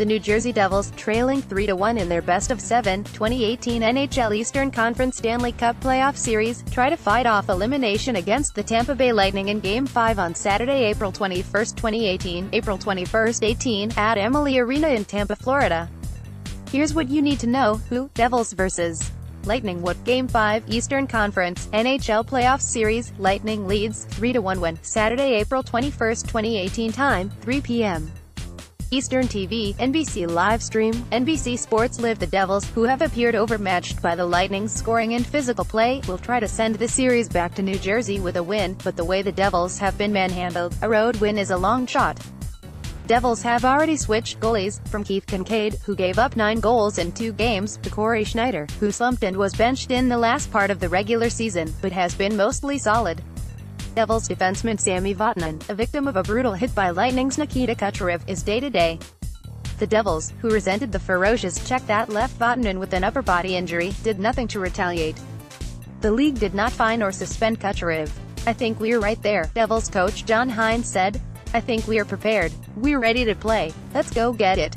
The New Jersey Devils, trailing 3-1 in their best-of-seven, 2018 NHL Eastern Conference Stanley Cup Playoff Series, try to fight off elimination against the Tampa Bay Lightning in Game 5 on Saturday, April 21, 2018, April 21, 18, at Amalie Arena in Tampa, Florida. Here's what you need to know, who, Devils vs. Lightning what Game 5, Eastern Conference, NHL Playoff Series, Lightning leads, 3-1 win, Saturday, April 21, 2018 Time, 3 p.m. Eastern TV, NBC Livestream, NBC Sports Live The Devils, who have appeared overmatched by the Lightning's scoring and physical play, will try to send the series back to New Jersey with a win, but the way the Devils have been manhandled, a road win is a long shot. Devils have already switched goalies, from Keith Kinkaid, who gave up nine goals in two games, to Cory Schneider, who slumped and was benched in the last part of the regular season, but has been mostly solid. Devils defenseman Sami Vatanen, a victim of a brutal hit by Lightning's Nikita Kucherov, is day-to-day. -day. The Devils, who resented the ferocious check that left Vatanen with an upper body injury, did nothing to retaliate. The league did not fine or suspend Kucherov. I think we're right there, Devils coach John Hynes said. I think we're prepared. We're ready to play. Let's go get it.